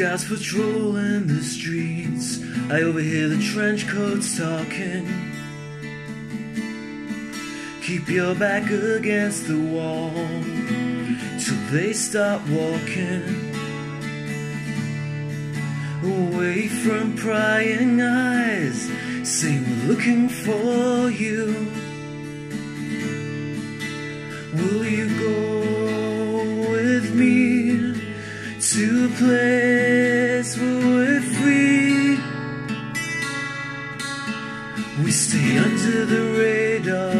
scouts patrolling the streets. I overhear the trench coats talking. Keep your back against the wall till they stop walking. Away from prying eyes, say we're looking for you. Will you We stay under the radar,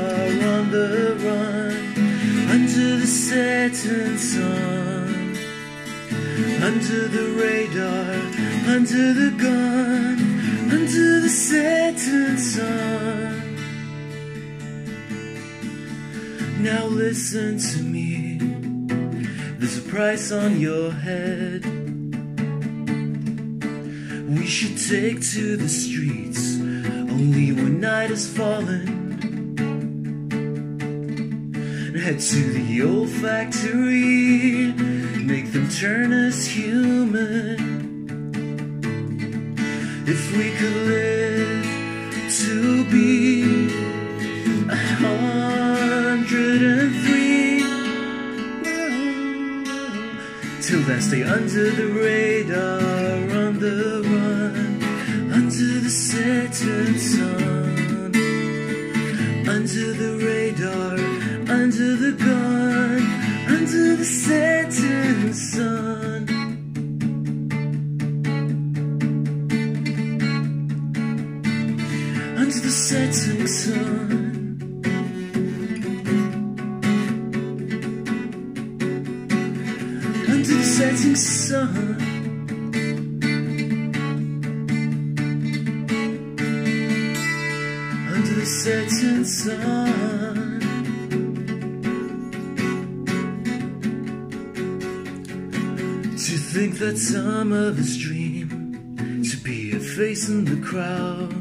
on the run, under the setting sun, under the radar, under the gun, under the setting sun. Now listen to me. There's a price on your head. We should take to the streets only when night falling. And head to the old factory, make them turn us human. If we could live to be a hundred and three. Till then, stay under the radar, on the under the setting sun, under the radar, under the gun, under the setting sun. Under the setting sun. under the setting sun. The setting sun. To think that some of us dream to be a face in the crowd.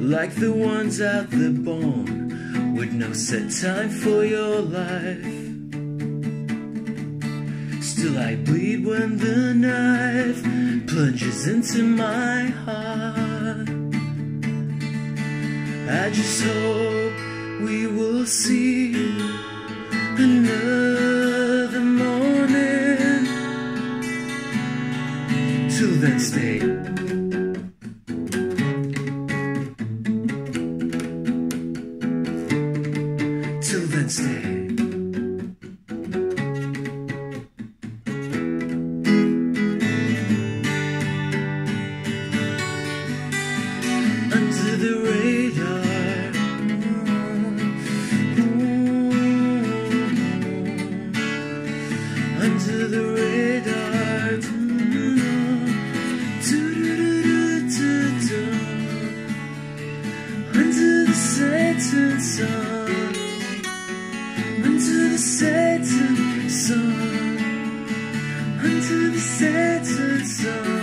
Like the ones out there born with no set time for your life. Still I bleed when the knife plunges into my heart. I just hope we will see another morning. Till then, stay. Till then, stay. Under the rain. Mm-hmm. Mm-hmm. setting sun. Unto the setting sun. Unto the setting sun.